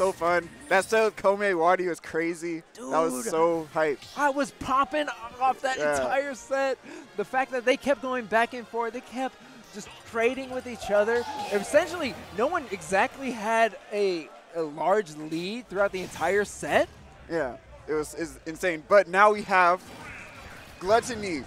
so fun. That set Kome Wadi was crazy. Dude, that was so hype. I was popping off that yeah. entire set. The fact that they kept going back and forth, they kept just trading with each other. Essentially, no one exactly had a, a large lead throughout the entire set. Yeah, it was, it was insane. But now we have Glutonny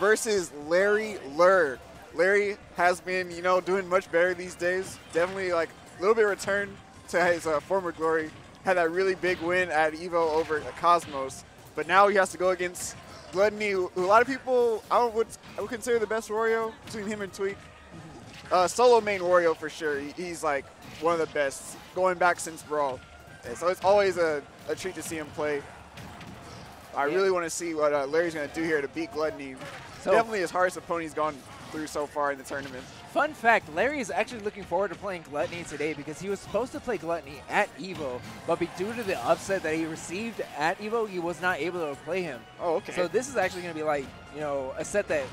versus Larry Lurr. Larry has been, you know, doing much better these days. Definitely like a little bit return to his uh, former glory. Had that really big win at Evo over Cosmos. But now he has to go against Glutonny, who a lot of people I would, I would consider the best Wario between him and Tweek. Uh, solo main Wario for sure. He's like one of the best going back since Brawl. And so it's always a, a treat to see him play. I yeah. really want to see what uh, Larry's going to do here to beat Glutonny. So Definitely his hardest opponent he's gone through so far in the tournament. Fun fact, Larry is actually looking forward to playing Glutonny today because he was supposed to play Glutonny at EVO, but due to the upset that he received at EVO, he was not able to play him. Oh, okay. So this is actually going to be like, you know, a set that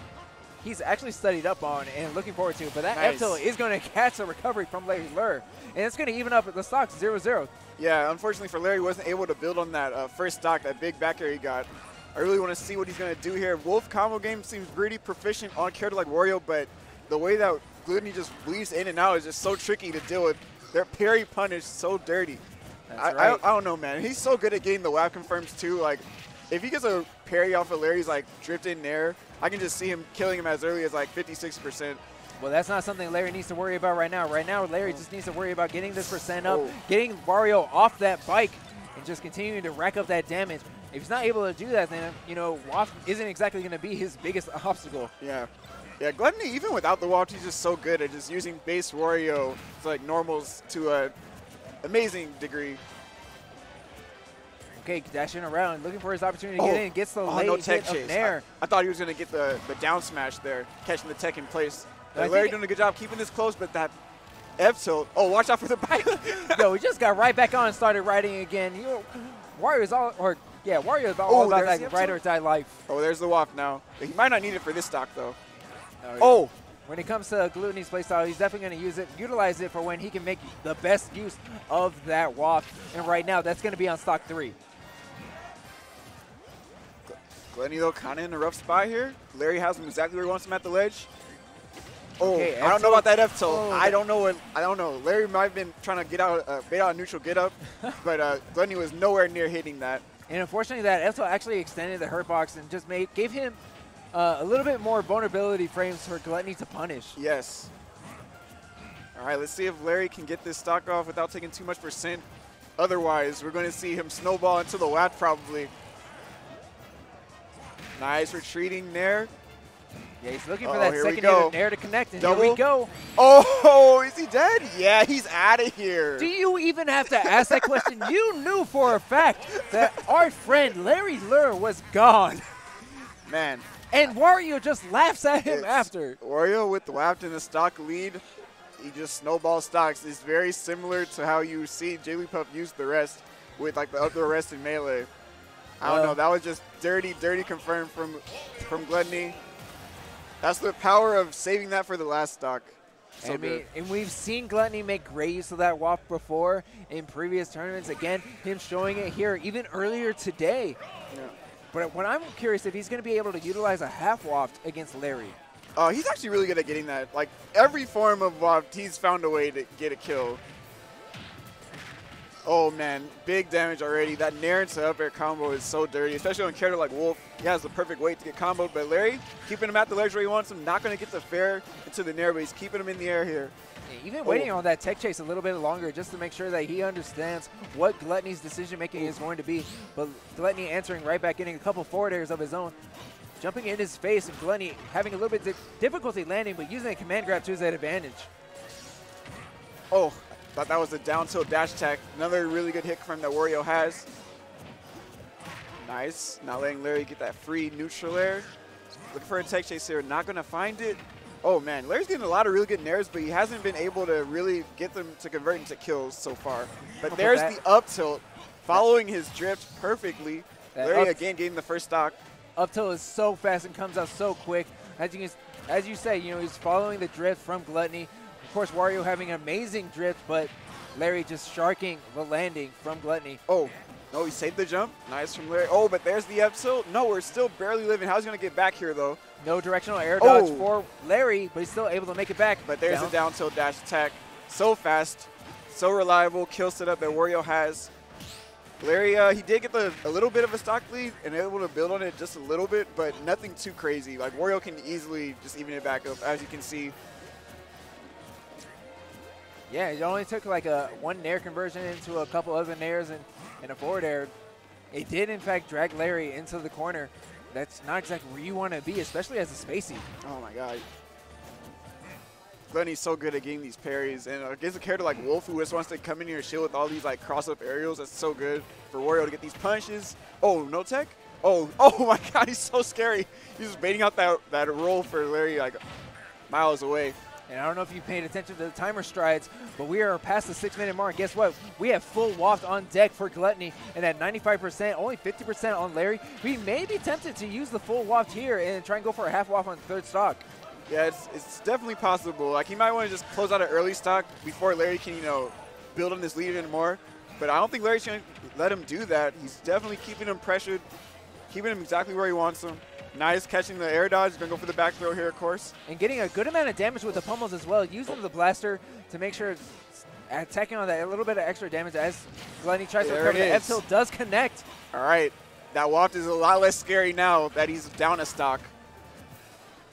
he's actually studied up on and looking forward to. But that nice. F is going to catch a recovery from Larry Lurr, and it's going to even up the stocks 0-0. Yeah, unfortunately for Larry, he wasn't able to build on that uh, first stock, that big back air he got. I really want to see what he's going to do here. Wolf combo game seems pretty proficient on character like Wario, but the way that Glutonny just weaves in and out is just so tricky to deal with. Their parry punish so dirty. I, right. I, I, don't know, man. He's so good at getting the waft confirms, too. Like, if he gets a parry off of Larry's, like, drift in there, I can just see him killing him as early as, like, 56%. Well, that's not something Larry needs to worry about right now. Right now, Larry just needs to worry about getting this percent up, oh. getting Wario off that bike, and just continuing to rack up that damage. If he's not able to do that, then, you know, Waft isn't exactly going to be his biggest obstacle. Yeah. Yeah, Glutonny, even without the Waft, he's just so good at just using base Wario to, like, normals to an amazing degree. Okay, dashing around, looking for his opportunity to oh. get in. Gets the oh, late no tech chase. Nair. I, I, thought he was going to get the, the down smash there, catching the tech in place. Larry doing a good job keeping this close, but that F tilt. Oh, watch out for the bike. Yo, he just got right back on and started riding again. You, Wario's all, or yeah, Wario's all oh, about that ride or die life. Oh, there's the Waft now. He might not need it for this stock, though. Oh. When it comes to Glutonny's playstyle, he's definitely going to use it, utilize it for when he can make the best use of that Waft. And right now, that's going to be on stock three. Glutonny, though, kind of in a rough spot here. Larry has him exactly where he wants him at the ledge. Oh, okay, I don't know about that F tilt. Oh, I don't know what I don't know. Larry might have been trying to get out, uh, bait out a neutral get up, but uh, Glutonny was nowhere near hitting that. And unfortunately, that F tilt actually extended the hurt box and just made gave him uh, a little bit more vulnerability frames for Glutonny to punish. Yes. All right, let's see if Larry can get this stock off without taking too much percent. Otherwise, we're going to see him snowball into the waft probably. Nice retreating there. Yeah, he's looking for oh, that second air to connect, and Double. here we go. Oh, is he dead? Yeah, he's out of here. Do you even have to ask that question? you knew for a fact that our friend Larry Lurr was gone. Man. And Wario just laughs at him after. Wario with the waft in the stock lead, he just snowball stocks. It's very similar to how you see Jigglypuff use the rest with like the other rest in Melee. I don't know. Uh, that was just dirty, dirty confirmed from from Glutonny. That's the power of saving that for the last stock. So and, we, and we've seen Glutonny make great use of that waft before in previous tournaments. Again, him showing it here even earlier today. Yeah. But what I'm curious if he's going to be able to utilize a half waft against Larry. Uh, he's actually really good at getting that. Like every form of waft, he's found a way to get a kill. Oh man, big damage already. That Nair into up air combo is so dirty, especially on a character like Wolf. He has the perfect weight to get comboed, but Larry, keeping him at the ledge where he wants him, not going to get the fair into the Nair, but he's keeping him in the air here. Even waiting oh. on that tech chase a little bit longer just to make sure that he understands what Glutonny's decision making is going to be. But Glutonny answering right back, getting a couple forward airs of his own. Jumping in his face, and Glutonny having a little bit of difficulty landing, but using a command grab to his advantage. Oh, Thought that was a down tilt dash attack. Another really good hit from that Wario has. Nice. Not letting Larry get that free neutral air. Looking for a tech chase here. Not going to find it. Oh, man. Larry's getting a lot of really good nairs, but he hasn't been able to really get them to convert into kills so far. But there's the up tilt following his drift perfectly. That Larry again getting the first stock. Up tilt is so fast and comes out so quick. As you, as you say, you know, he's following the drift from Glutonny. Of course, Wario having an amazing drift, but Larry just sharking the landing from Glutonny. Oh, no, he saved the jump. Nice from Larry. Oh, but there's the up tilt. No, we're still barely living. How's he going to get back here, though? No directional air dodge Oh. for Larry, but he's still able to make it back. But there's Down. a down tilt dash attack. So fast, so reliable kill setup that Wario has. Larry, uh, he did get the, a little bit of a stock lead and able to build on it just a little bit, but nothing too crazy. Like Wario can easily just even it back up, as you can see. Yeah, it only took like a one nair conversion into a couple other nairs and, and a forward air. It did, in fact, drag Larry into the corner. That's not exactly where you want to be, especially as a spacey. Oh my god. Glenny's so good at getting these parries, and uh, against a character like Wolf, who just wants to come in here and shield with all these like cross-up aerials, that's so good for Wario to get these punches. Oh, no tech? Oh, oh my god, he's so scary. He's just baiting out that, that roll for Larry like miles away. And I don't know if you paid attention to the timer strides, but we are past the six minute mark. Guess what? We have full waft on deck for Glutonny, and at 95%, only 50% on Larry. We may be tempted to use the full waft here and try and go for a half waft on third stock. Yeah, it's, it's definitely possible. Like he might want to just close out an early stock before Larry can, you know, build on this lead even more. But I don't think Larry's going to let him do that. He's definitely keeping him pressured, keeping him exactly where he wants him. Nice catching the air dodge. Going to go for the back throw here, of course. And getting a good amount of damage with the pummels as well, using the blaster to make sure attacking on that a little bit of extra damage as Glutonny tries to There recover. it The. F tilt does connect. All right. That waft is a lot less scary now that he's down a stock.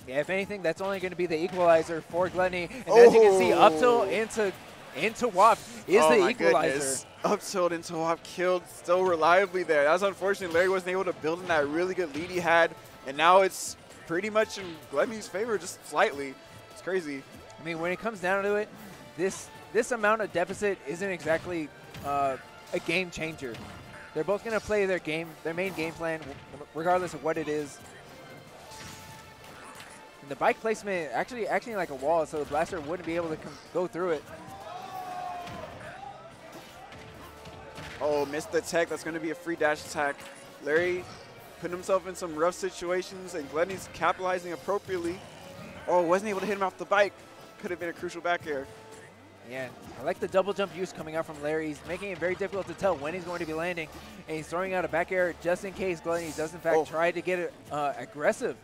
Yeah, if anything, that's only going to be the equalizer for Glutonny. And as you can see, up Oh. tilt into into waft is oh the equalizer. goodness. Up tilt into waft killed so reliably there. That was unfortunate. Larry wasn't able to build in that really good lead he had. And now it's pretty much in Glenny's favor, just slightly. It's crazy. I mean, when it comes down to it, this this amount of deficit isn't exactly uh, a game changer. They're both going to play their game, their main game plan, regardless of what it is. And the bike placement actually acting like a wall, so the blaster wouldn't be able to go through it. Oh, missed the tech. That's going to be a free dash attack. Larry putting himself in some rough situations, and Glenny's capitalizing appropriately. Oh, wasn't able to hit him off the bike. Could have been a crucial back air. Yeah, I like the double jump use coming out from Larry. He's making it very difficult to tell when he's going to be landing, and he's throwing out a back air just in case Glenny does in fact Oh. try to get it uh, aggressive.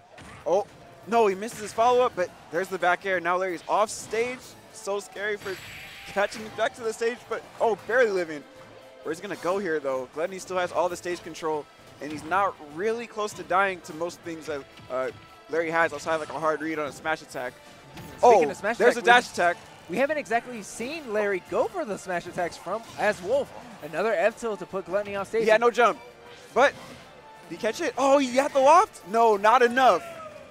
Oh, no, he misses his follow-up, but there's the back air. Now Larry's off stage. So scary for catching back to the stage, but oh, barely living. Where's he going to go here, though? Glenny still has all the stage control, and he's not really close to dying to most things that uh, Larry has outside like a hard read on a smash attack. Speaking oh, of smash there's attack, a dash attack. We haven't exactly seen Larry go for the smash attacks from as Wolf. Another F tilt to put Glutonny off stage. He had no jump, but did he catch it? Oh, he got the loft? No, not enough.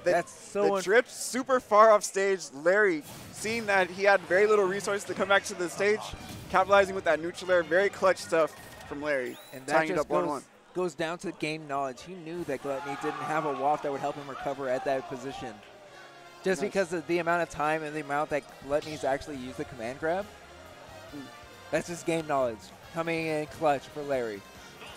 The, That's so the trip super far off stage. Larry, seeing that he had very little resources to come back to the stage, capitalizing with that neutral air, very clutch stuff from Larry, and tying it up 1-1. Goes down to game knowledge. He knew that Glutonny didn't have a waft that would help him recover at that position. Just Nice. because of the amount of time and the amount that Glutonny's actually used the command grab. That's just game knowledge coming in clutch for Larry.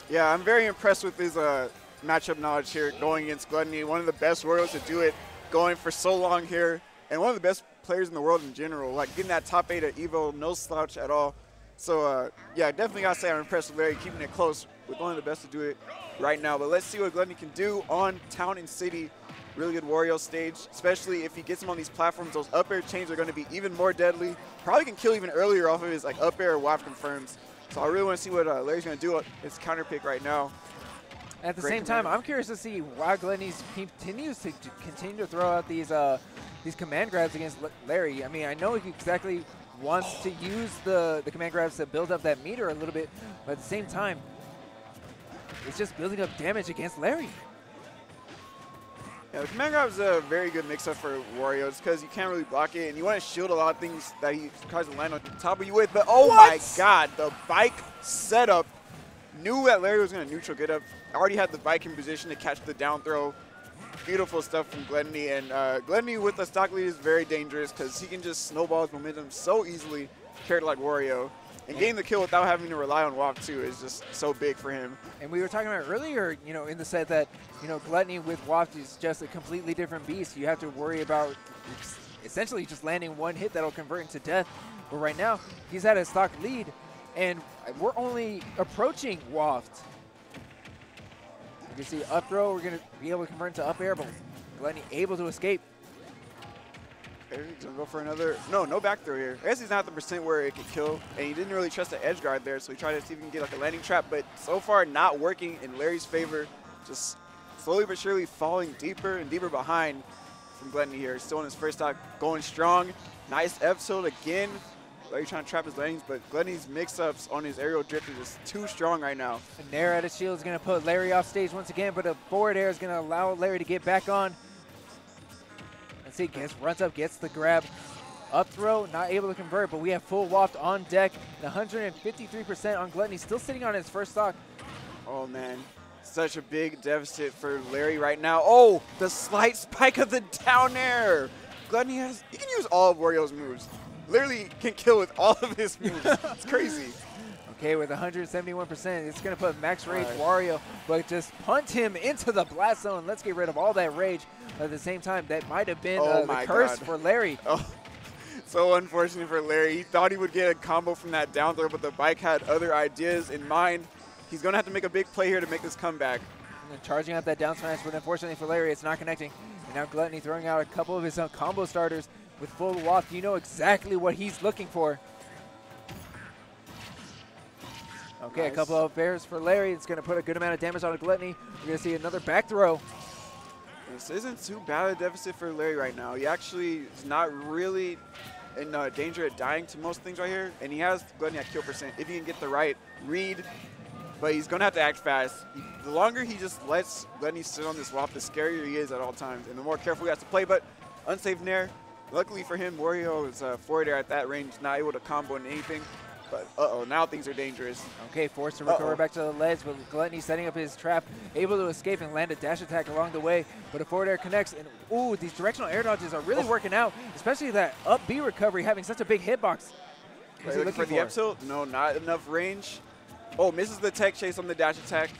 Yeah, I'm very impressed with his uh, matchup knowledge here going against Glutonny. One of the best Royals to do it, going for so long here, and one of the best players in the world in general. Like getting that top eight at Evo, no slouch at all. So uh, yeah, definitely gotta say I'm impressed with Larry keeping it close with of the best to do it right now. But let's see what Glutonny can do on Town and City. Really good Wario stage, especially if he gets him on these platforms. Those up air chains are going to be even more deadly. Probably can kill even earlier off of his like up air or waft confirms. So I really want to see what uh, Larry's going to do. His counter pick right now. At the Great same time. I'm curious to see why Glenny's continues to, to continue to throw out these uh, these command grabs against Larry. I mean, I know he exactly wants to use the, the command grabs to build up that meter a little bit, but at the same time, it's just building up damage against Larry. Yeah, the command grab is a very good mix-up for Wario. It's because you can't really block it, and you want to shield a lot of things that he tries to land on top of you with. But oh my god, the bike setup. Knew that Larry was going to neutral get up. Already had the bike in position to catch the down throw. Beautiful stuff from Glenny. And uh, Glenny with the stock lead is very dangerous because he can just snowball his momentum so easily, character like Wario. And getting the kill without having to rely on waft 2 is just so big for him. And we were talking about earlier, you know, in the set that, you know, Glutonny with Waft is just a completely different beast. You have to worry about essentially just landing one hit that'll convert into death. But right now, he's at a stock lead, and we're only approaching Waft. You can see up throw, we're going to be able to convert into up air, but Glutonny able to escape. He's gonna go for another. No, no back throw here. I guess he's not at the percent where it could kill, and he didn't really trust the edge guard there, so he tried to see if he can get like a landing trap, but so far not working in Larry's favor. Just slowly but surely falling deeper and deeper behind from Glutonny here. Still in his first stock, going strong. Nice tilt again. Larry trying to trap his landings, but Glutonny's mix-ups on his aerial drift is just too strong right now. And Nair at his shield is going to put Larry off stage once again, but a forward air is going to allow Larry to get back on. Let's gets, runs up, gets the grab. Up throw, not able to convert, but we have full waft on deck. 153% on Glutonny, still sitting on his first stock. Oh, man. Such a big deficit for Larry right now. Oh, the slight spike of the down air. Glutonny has, he can use all of Wario's moves. Literally can kill with all of his moves. it's crazy. Okay, with 171%, it's going to put max rage right. Wario, but just punt him into the blast zone. Let's get rid of all that rage. At the same time, that might have been oh uh, the curse God. for Larry. Oh, so unfortunate for Larry. He thought he would get a combo from that down throw, but the bike had other ideas in mind. He's going to have to make a big play here to make this comeback. charging up that down smash, but unfortunately for Larry, it's not connecting. And now Glutonny throwing out a couple of his combo starters with full waft. You know exactly what he's looking for. Okay, nice. a couple of bears for Larry. It's going to put a good amount of damage on a Glutonny. We're going to see another back throw. This isn't too bad a deficit for Larry right now. He actually is not really in uh, danger of dying to most things right here, and he has Glutonny at kill percent if he can get the right read. But he's going to have to act fast. He, the longer he just lets Glutonny sit on this waft, the scarier he is at all times, and the more careful he has to play. But unsafe Nair, luckily for him, Wario is uh, forward air at that range, not able to combo in anything. But uh-oh, now things are dangerous. Okay, forced to recover uh -oh. back to the ledge, but Glutonny setting up his trap, able to escape and land a dash attack along the way. But a forward air connects, and ooh, these directional air dodges are really oh. working out, especially that up B recovery having such a big hitbox. Right, looking, for, for the up tilt? No, not enough range. Oh, misses the tech chase on the dash attack.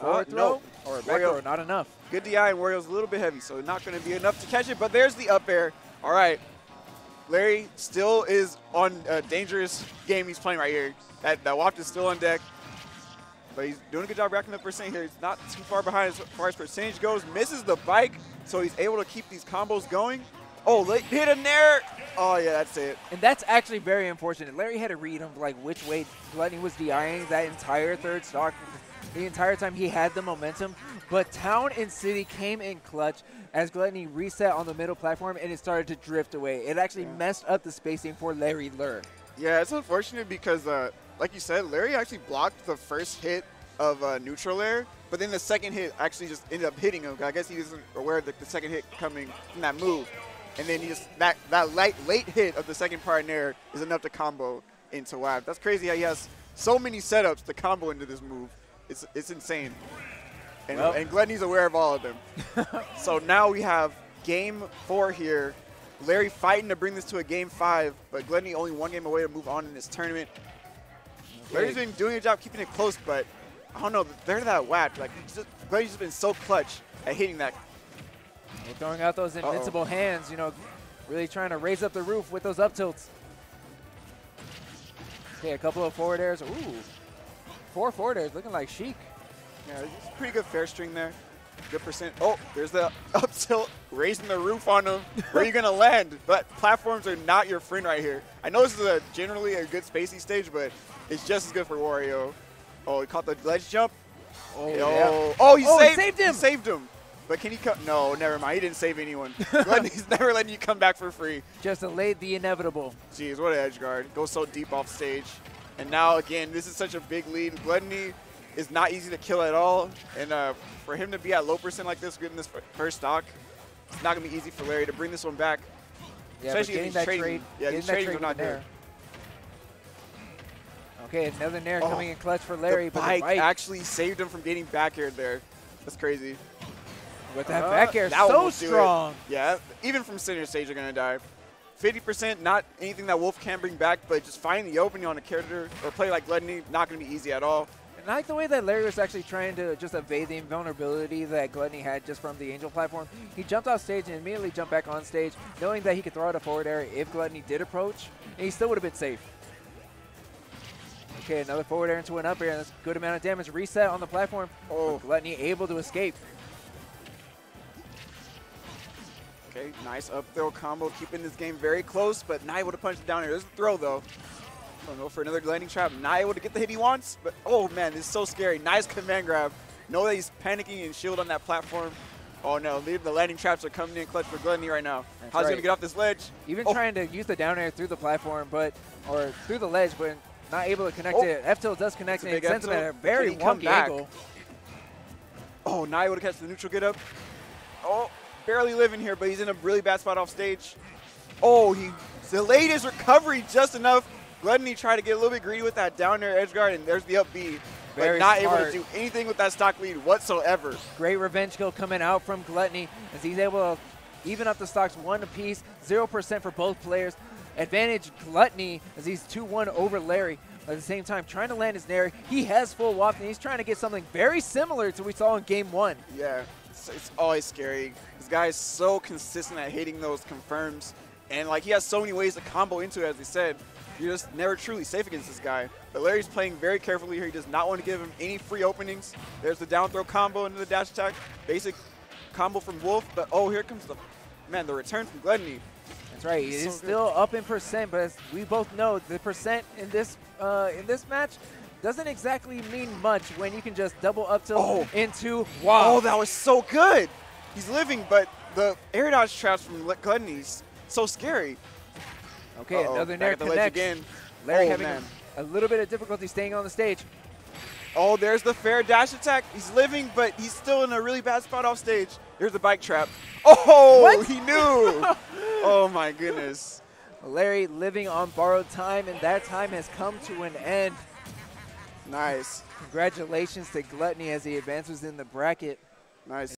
Forward uh, throw? No. Or back throw, not enough. Good DI, and Wario's a little bit heavy, so not going to be enough to catch it, but there's the up air. All right, Larry still is on a dangerous game he's playing right here. That, that Waft is still on deck. But he's doing a good job racking up percent here. He's not too far behind as far as percentage goes. Misses the bike, so he's able to keep these combos going. Oh, hit a nair. Oh, yeah, that's it. And that's actually very unfortunate. Larry had to read him, like, which way Glutonny was DIing that entire third stock. The entire time he had the momentum. But Town and City came in clutch as Glutonny reset on the middle platform and it started to drift away. It actually yeah. messed up the spacing for Larry Lurr. Yeah, it's unfortunate because, uh, like you said, Larry actually blocked the first hit of uh, neutral air, but then the second hit actually just ended up hitting him. I guess he wasn't aware of the, the second hit coming from that move. And then he just that that late late hit of the second part air is enough to combo into waft. That's crazy how he has so many setups to combo into this move. It's it's insane. And, well. and Glenny's aware of all of them. so now we have game four here. Larry fighting to bring this to a game five, but Glenny only one game away to move on in this tournament. Okay. Larry's been doing a job keeping it close, but I don't know, they're that whack. Like, just, Glenny's just been so clutch at hitting that. Throwing out those invincible uh -oh. hands, you know, really trying to raise up the roof with those up tilts. Okay, a couple of forward airs. Ooh, four forward airs looking like Sheik. Yeah, it's pretty good fair string there. Good percent. Oh, there's the up tilt, raising the roof on them. Where are you going to land? But platforms are not your friend right here. I know this is a generally a good spacey stage, but it's just as good for Wario. Oh, he caught the ledge jump. Oh, yeah. oh, he, oh saved, saved him. He saved him. But can he come? No, never mind. He didn't save anyone. He's never letting you come back for free. Just delayed the inevitable. Jeez, what an edge guard. Goes so deep off stage. And now, again, this is such a big lead. Glutonny is not easy to kill at all. And uh, for him to be at low percent like this, getting this first stock, it's not going to be easy for Larry to bring this one back. Yeah, Especially if he's trading. Trade, yeah, these tradings are not there. Okay, another Nair oh, coming in clutch for Larry. The but bike, the bike actually saved him from getting back air there. That's crazy. With that uh, back air so strong. Yeah, even from center stage, you're going to die. 50%, not anything that Wolf can bring back, but just finding the opening on a character or play like Glutonny, not going to be easy at all. I like the way that Larry was actually trying to just evade the invulnerability that Glutonny had just from the Angel platform. He jumped off stage and immediately jumped back on stage, knowing that he could throw out a forward air if Glutonny did approach, and he still would have been safe. Okay, another forward air into an up air, and that's a good amount of damage. Reset on the platform. Oh. Glutonny able to escape. Okay, nice up throw combo, keeping this game very close, but not able to punch it down here. There's a throw though. Don't go for another landing trap. Not able to get the hit he wants, but oh man, this is so scary. Nice command grab. Know that he's panicking and shield on that platform. Oh no, leave the landing traps are coming in clutch for Glutonny right now. That's How's he gonna get off this ledge? Even Oh. trying to use the down air through the platform, but or through the ledge, but not able to connect Oh. it. F tilt does connect That's and it sends him at a F-tilt. very wonky angle. Oh, not able to catch the neutral get up. Oh, barely living here, but he's in a really bad spot off stage. Oh, he delayed his recovery just enough. Glutonny tried to get a little bit greedy with that down air edge guard, and there's the up B. But Very not able to do anything with that stock lead whatsoever. Great revenge kill coming out from Glutonny as he's able to even up the stocks one apiece, 0% for both players. Advantage Glutonny as he's 2-1 over Larry. At the same time, trying to land his Nair. He has full waft, and he's trying to get something very similar to what we saw in game one. Yeah, it's, it's always scary. This guy is so consistent at hitting those confirms, and like he has so many ways to combo into it. As he said, you're just never truly safe against this guy. But Larry's playing very carefully here. He does not want to give him any free openings. There's the down throw combo into the dash attack, basic combo from Wolf. But oh, here comes the man, the return from Glutonny. That's right. It So is good. still up in percent, but as we both know, the percent in this uh, in this match doesn't exactly mean much when you can just double up tilt Oh. into wow. Oh, that was so good. He's living, but the air dodge traps from Glutonny's so scary. okay, Uh-oh, another back Nair ledge again. Larry Oh, having man. a little bit of difficulty staying on the stage. Oh, there's the fair dash attack. He's living, but he's still in a really bad spot off stage. Here's the bike trap. Oh, What? he knew. oh my goodness. Larry living on borrowed time, and that time has come to an end. Nice, Congratulations to Glutonny as he advances in the bracket. nice.